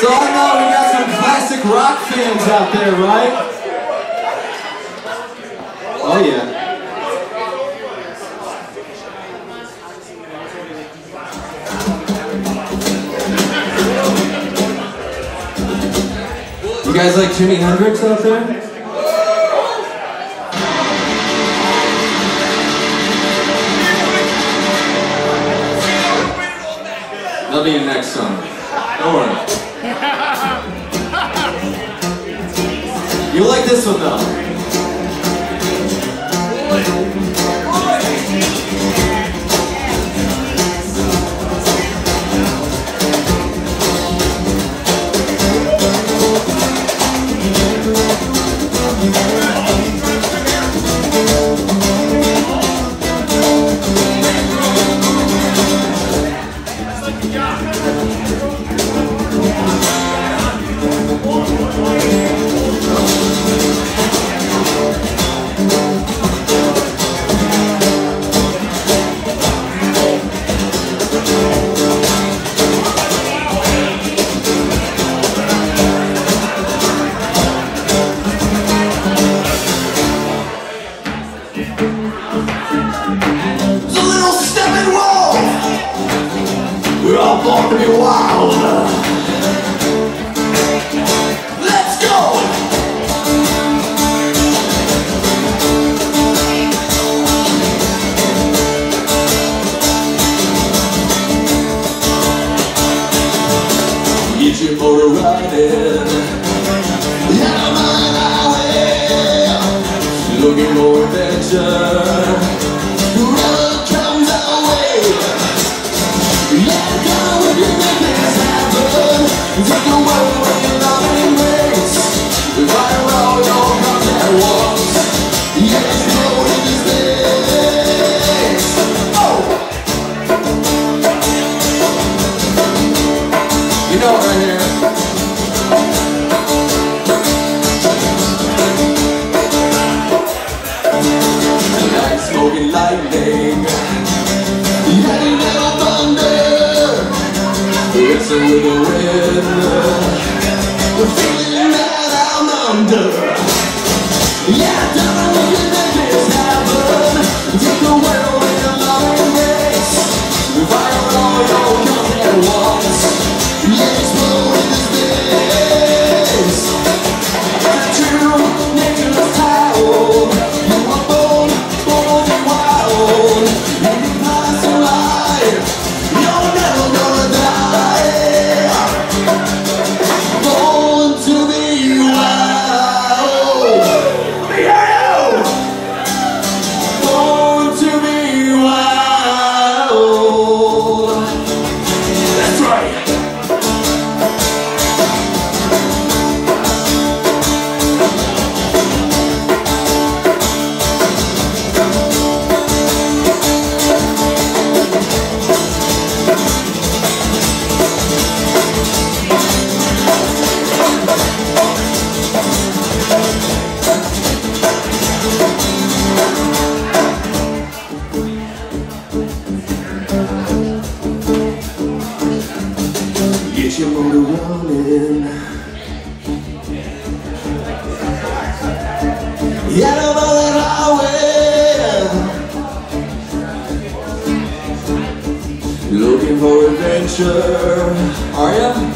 So I know we got some classic rock fans out there, right? Oh yeah. You guys like Jimi Hendrix out there? That'll be your next song. Don't worry. You like this one though. We're Riding. Yeah, I'm on my way. Looking for adventure. Know right here. Like smoking lightning. Thunder. Wind. The feeling that I'm under. Yeah, you happen. Take the world in a loving embrace. Fire all your guns at once. I'm on that highway Looking for adventure. Are? You